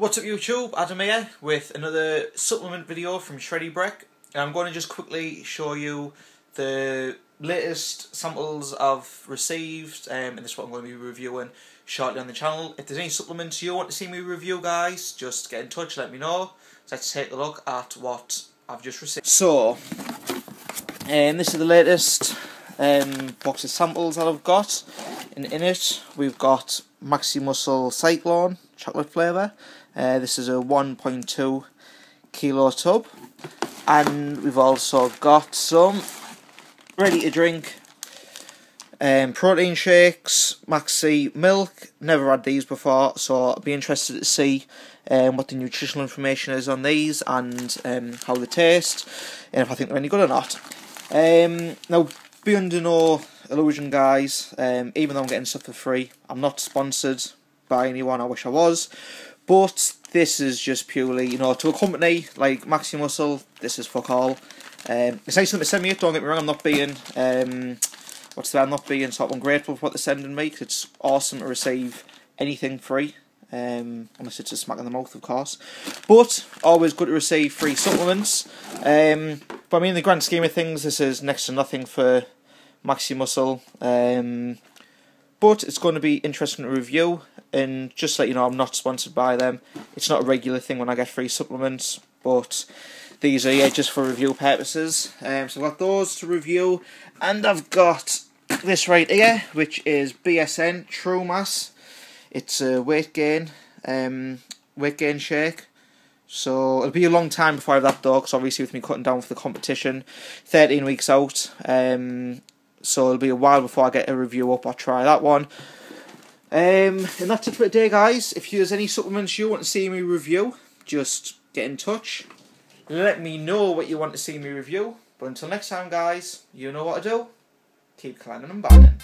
What's up YouTube, Adam here with another supplement video from Shreddybrek and I'm going to just quickly show you the latest samples I've received um, and this is what I'm going to be reviewing shortly on the channel. If there's any supplements you want to see me review guys, just get in touch, let me know. let's take a look at what I've just received. So, um, this is the latest um, box of samples that I've got. And in it, we've got Maximuscle Cyclone chocolate flavour. Uh, this is a 1.2 kilo tub. And we've also got some ready to drink um, protein shakes, Maximilk. Never had these before, so I'll be interested to see um, what the nutritional information is on these and um, how they taste, and if I think they're any good or not. Um, now, be under no illusion, guys. Um, even though I'm getting stuff for free, I'm not sponsored by anyone. I wish I was, but this is just purely, you know, to a company like Maximuscle. This is fuck all. Um, it's nice them to send me it. Don't get me wrong. I'm not being um, what's that? I'm not being sort of ungrateful for what they're sending me. It's awesome to receive anything free. Um, unless it's a smack in the mouth, of course. But always good to receive free supplements. Um, but I mean, in the grand scheme of things, this is next to nothing for Maximuscle. Um, but it's going to be interesting to review. And just let you know, I'm not sponsored by them. It's not a regular thing when I get free supplements, but these are yeah, just for review purposes. Um, so I've got those to review, and I've got this right here, which is BSN True Mass. It's a weight gain, um, weight gain shake. So it'll be a long time before I have that though, because obviously with me cutting down for the competition, 13 weeks out. Um, so it'll be a while before I get a review up or try that one. Um, and that's it for today, guys. If there's any supplements you want to see me review, just get in touch. Let me know what you want to see me review. But until next time, guys, you know what to do. Keep climbing and banging.